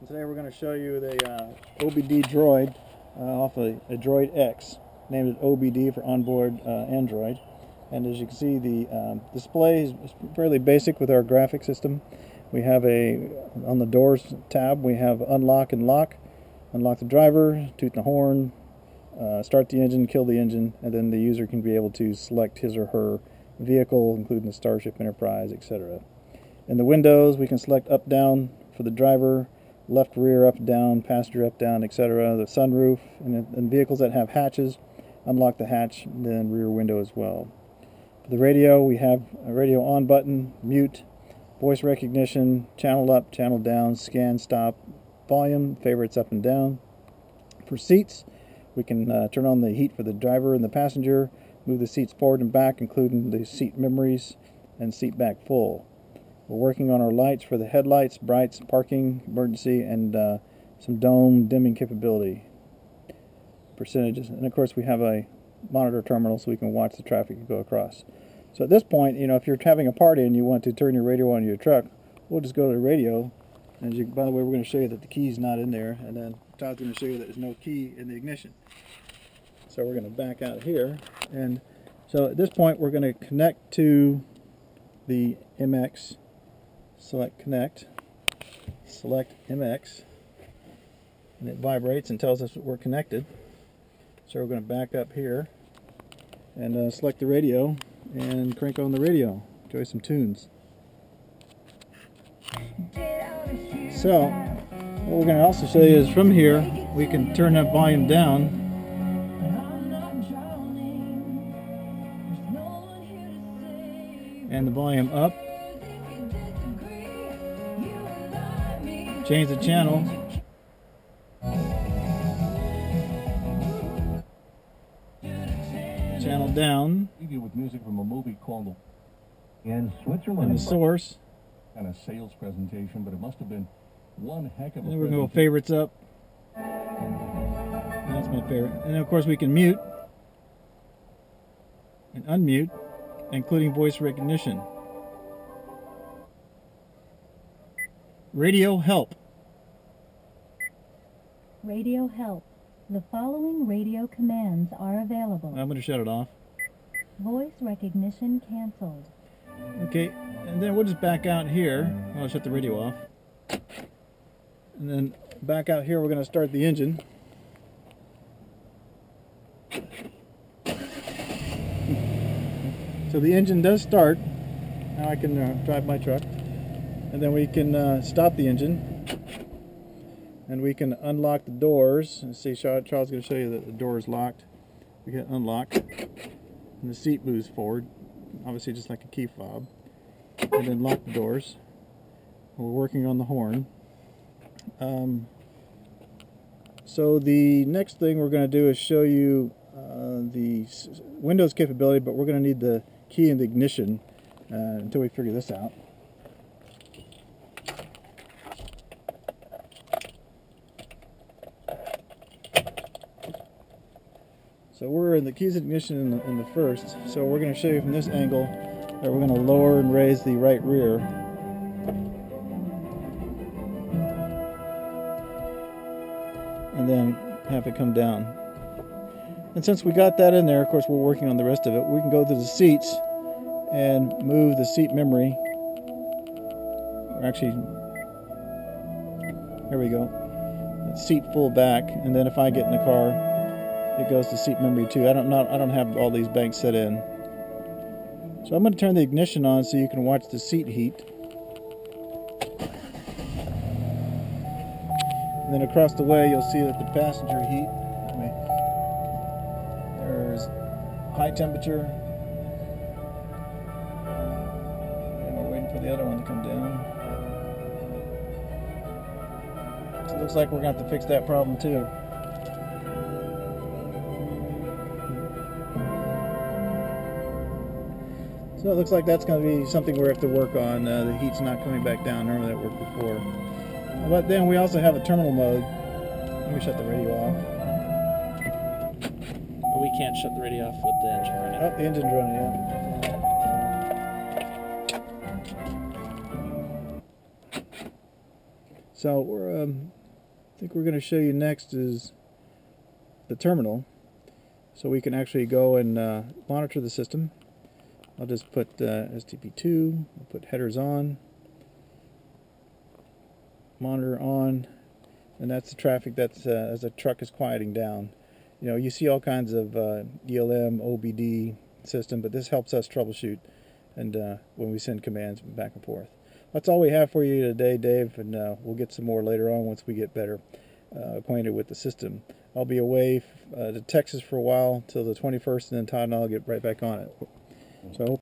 Today we're going to show you the uh, OBD droid uh, off a, a, Droid X, named it OBD for onboard uh, Android. And as you can see, the um, display is fairly basic with our graphic system. We have a, on the doors tab, we have unlock and lock. Unlock the driver, toot the horn, uh, start the engine, kill the engine, and then the user can be able to select his or her vehicle, including the Starship Enterprise, etc. In the windows, we can select up, down for the driver, left rear up down passenger up down etc the sunroof and, and, vehicles that have hatches unlock the hatch then rear window as well. For the radio we have a radio on button mute voice recognition channel up channel down scan stop volume favorites up and down. For seats we can uh, turn on the heat for the driver and the passenger move the seats forward and back including the seat memories and seat back full we're working on our lights for the headlights, brights, parking, emergency, and uh, some dome dimming capability percentages. And of course, we have a monitor terminal so we can watch the traffic go across. So at this point, you know, if you're having a party and you want to turn your radio on your truck, we'll just go to the radio. And you, by the way, we're going to show you that the key's not in there, and then Todd's going to show you that there's no key in the ignition. So we're going to back out here, and so at this point, we're going to connect to the MX select connect, select MX, and it vibrates and tells us that we're connected. So we're going to back up here and uh, select the radio and crank on the radio. Enjoy some tunes. So, what we're going to also show you is from here, we can turn that volume down and the volume up Change the channel. Channel down. with music from a movie called in Switzerland. And the source. Kind of sales presentation, but it must have been one heck of a. then we're to go favorites up. That's my favorite. And of course we can mute and unmute, including voice recognition. Radio help. Radio help. The following radio commands are available. I'm going to shut it off. Voice recognition canceled. Okay, and then we'll just back out here. I'll shut the radio off. And then back out here, we're going to start the engine. So the engine does start. Now I can uh, drive my truck and then we can uh, stop the engine. And we can unlock the doors. And see Charles is going to show you that the door is locked. We can unlock. And the seat moves forward obviously just like a key fob. And then lock the doors. We're working on the horn. Um, so the next thing we're going to do is show you uh, the Windows capability but we're going to need the key in the ignition uh, until we figure this out So we're in the keys ignition in the, in the first. So we're going to show you from this angle that we're going to lower and raise the right rear. And then have it come down. And since we got that in there, of course we're working on the rest of it, we can go to the seats and move the seat memory. Or actually, here we go. Seat full back, and then if I get in the car, it goes to seat memory too. I don't not I don't have all these banks set in. So I'm going to turn the ignition on so you can watch the seat heat. And then across the way you'll see that the passenger heat there's high temperature. And we're waiting for the other one to come down. So it looks like we're going to have to fix that problem too. So it looks like that's going to be something we have to work on. Uh, the heat's not coming back down. Normally that worked before. But then we also have a terminal mode. Let me shut the radio off. Oh, we can't shut the radio off with the engine running. Oh, the engine's running, yeah. So we're, um, I think we're going to show you next is the terminal, so we can actually go and uh, monitor the system. I'll just put uh, STP2, I'll put headers on, monitor on, and that's the traffic that's uh, as the truck is quieting down. You know, you see all kinds of uh, ELM, OBD system, but this helps us troubleshoot and uh, when we send commands back and forth. That's all we have for you today, Dave, and uh, we'll get some more later on once we get better uh, acquainted with the system. I'll be away to Texas for a while till the 21st, and then Todd and I'll get right back on it. So